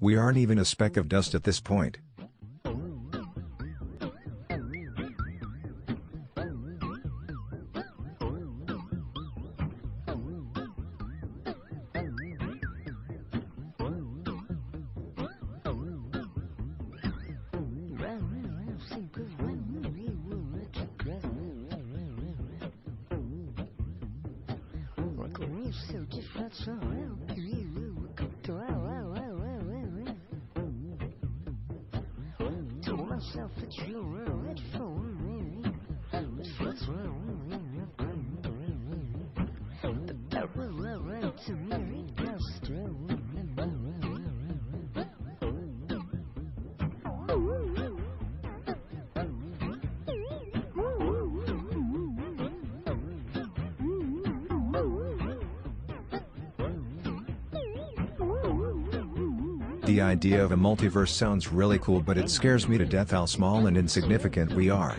We aren't even a speck of dust at this point. so told myself it's real, real, it's for real, it's real, it's real, it's real, it's real, The idea of a multiverse sounds really cool but it scares me to death how small and insignificant we are.